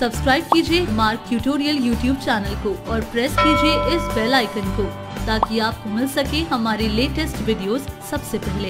Subscribe कीजिए mark tutorial YouTube channel को और प्रेस कीजिए इस बेल आइकन को, ताकि आपको मिल सके हमारे लेटेस्ट वीडियोस सबसे पहले।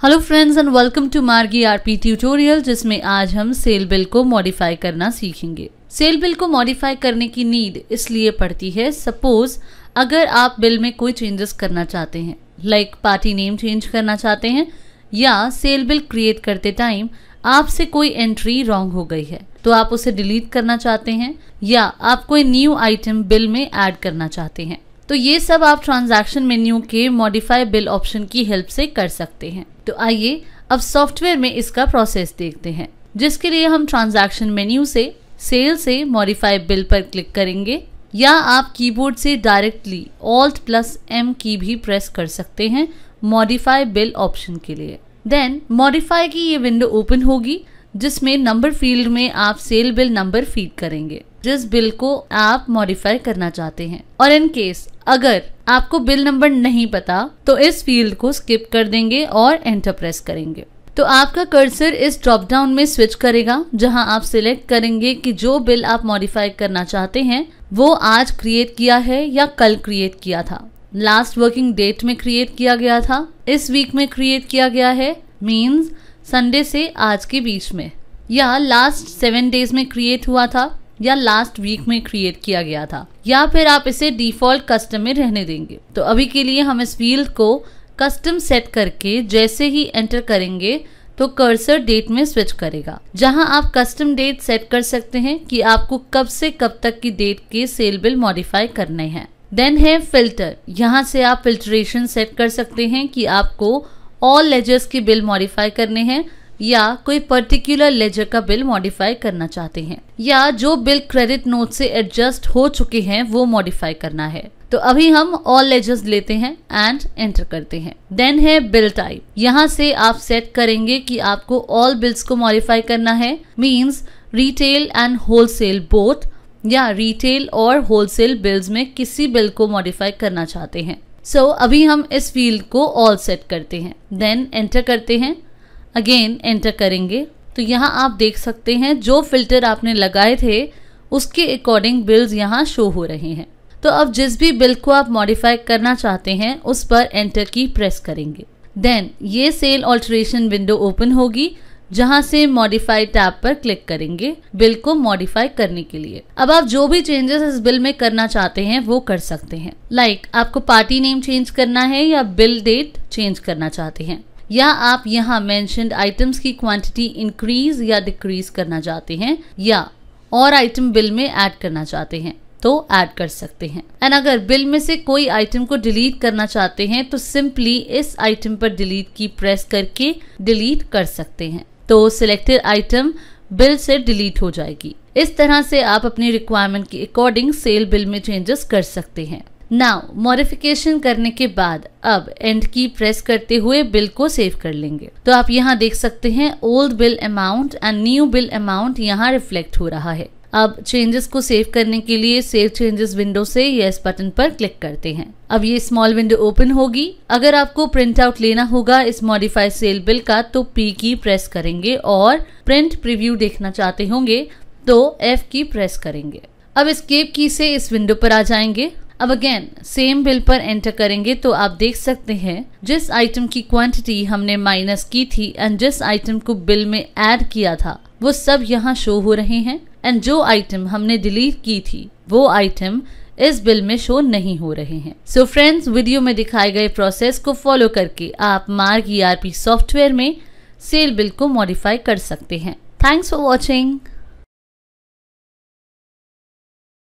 Hello friends and welcome to Marg ERP tutorial जिसमें आज हम सेल बिल को मॉडिफाई करना सीखेंगे। सेल बिल को मॉडिफाई करने की नीड इसलिए पड़ती है सपोज़ अगर आप बिल में कोई चेंजेस करना चाहते हैं लाइक पार्टी नेम चेंज करना चाहते हैं या सेल बिल क्रिएट करते टाइम आपसे कोई एंट्री रॉन्ग हो गई है तो आप उसे डिलीट करना चाहते हैं या आप कोई न्यू आइटम बिल में ऐड करना चाहते हैं। तो ये सब आप ट्रांजैक्शन मेन्यू के मॉडिफाई बिल ऑप्शन की हेल्प से कर सकते हैं। तो आइए अब सॉफ्टवेयर में इसका प्रोसेस देखते हैं, जिसके लिए हम ट्रांजैक्शन मेन्यू से सेल से मॉडिफाई बिल पर क्लिक करेंगे। या आप कीबोर्ड से डायरेक्टली ऑल्ट प्लस एम की भी प्रेस कर सकते हैं मॉडिफाई बिल ऑप्शन के लिए। देन मॉडिफाई की ये विंडो ओपन होगी, जिसमें नंबर फ़ील्ड में आप सेल बिल नंबर फ़ीड करेंगे, जिस बिल को आप मॉडिफाई करना चाहते हैं। और इन केस अगर आपको बिल नंबर नहीं पता तो इस फ़ील्ड को स्किप कर देंगे और एंटर प्रेस करेंगे। तो आपका कर्सर इस ड्रॉप डाउन में स्विच करेगा, जहाँ आप सिलेक्ट करेंगे कि जो बिल आप मॉडिफाई करना चाहते हैं, वो आज क्रिएट किया है या कल क्रिएट किया था। लास्ट वर्किंग डेट में क्रिएट किया गया था, इस वीक में क्रिएट किया गया है मीन्स संडे से आज के बीच में। या लास्ट सेवन डेज़ में क्रिएट हुआ था, या लास्ट वीक में क्रिएट किया गया था। या फिर आप इसे डिफ़ॉल्ट कस्टम में रहने देंगे। तो अभी के लिए हम इस फ़ील्ड को कस्टम सेट करके जैसे ही एंटर करेंगे तो कर्सर डेट में स्विच करेगा। जहाँ आप कस्टम डेट सेट कर सकते हैं कि आपको कब से कब तक की डेट के सेल बिल मॉडिफाई करने हैं। देन है फ़िल्टर यहाँ से आप फिल्ट्रेशन सेट कर सकते हैं कि आपको ऑल लेजर्स के बिल मॉडिफाई करने हैं, या कोई पर्टिकुलर लेजर का बिल मॉडिफाई करना चाहते हैं, या जो बिल क्रेडिट नोट से एडजस्ट हो चुके हैं, वो मॉडिफाई करना है। तो अभी हम ऑल लेजर्स लेते हैं एंड एंटर करते हैं। देन है बिल टाइप यहाँ से आप सेट करेंगे कि आपको ऑल बिल्स को मॉडिफाई करना है। Means retail and wholesale both या रिटेल और होलसेल बिल्स में किसी बिल को मॉडिफाई करना चाहते हैं। सो so, अभी हम इस फ़ील्ड को ऑल सेट करते हैं। देन एंटर करते हैं। अगेन एंटर करेंगे। तो यहाँ आप देख सकते हैं जो फ़िल्टर आपने लगाए थे उसके अकॉर्डिंग बिल्स यहाँ शो हो रहे हैं। तो अब जिस भी बिल को आप मॉडिफाई करना चाहते हैं उस पर एंटर की प्रेस करेंगे। देन ये सेल ऑल्ट्रेशन विंडो ओपन होगी जहाँ से मॉडिफाई टैब पर क्लिक करेंगे बिल को मॉडिफाई करने के लिए। अब आप जो भी चेंजेस इस बिल में करना चाहते हैं वो कर सकते हैं। लाइक like, आपको पार्टी नेम चेंज करना है या बिल डेट चेंज करना चाहते हैं। या आप यहाँ मेंशनड आइटम्स की क्वांटिटी इंक्रीज या डिक्रीज करना चाहते हैं या और आइटम बिल में ऐड करना चाहते हैं। तो ऐड कर सकते हैं। एंड अगर बिल में से कोई आइटम को डिलीट करना चाहते हैं तो सिंपली इस आइटम पर डिलीट की प्रेस करके डिलीट कर सकते हैं। तो सिलेक्टेड आइटम बिल से डिलीट हो जाएगी। इस तरह से आप अपनी रिक्वायरमेंट के अकॉर्डिंग सेल बिल में चेंजेस कर सकते हैं। नाउ मॉडिफिकेशन करने के बाद, अब एंड की प्रेस करते हुए बिल को सेव कर लेंगे। तो आप यहाँ देख सकते हैं old bill amount and new bill amount यहाँ रिफ्लेक्ट हो रहा है। अब चेंजेस को सेव करने के लिए सेव चेंजेस विंडो से यस बटन पर क्लिक करते हैं। अब ये स्मॉल विंडो ओपन होगी। अगर आपको प्रिंट आउट लेना होगा इस मॉडिफाइड सेल बिल का तो पी की प्रेस करेंगे और प्रिंट प्रीव्यू देखना चाहते होंगे तो एफ़ की प्रेस करेंगे। अब स्केप की से इस विंडो पर आ जाएँगे। अब अगेन सेम बिल पर एंटर करेंगे तो आप देख सकते हैं, जिस आइटम की क्वांटिटी हमने माइनस की थी एंड जिस आइटम को बिल में ऐड किया था, वो सब यहाँ शो हो रहे हैं। एंड जो आइटम हमने डिलीट की थी, वो आइटम इस बिल में शो नहीं हो रहे हैं। सो फ्रेंड्स वीडियो में दिखाए गए प्रोसेस को फॉलो करके आप मार्क ईआरपी सॉफ्टवेयर में सेल बिल को मॉडिफाई कर सकते हैं। Thanks for watching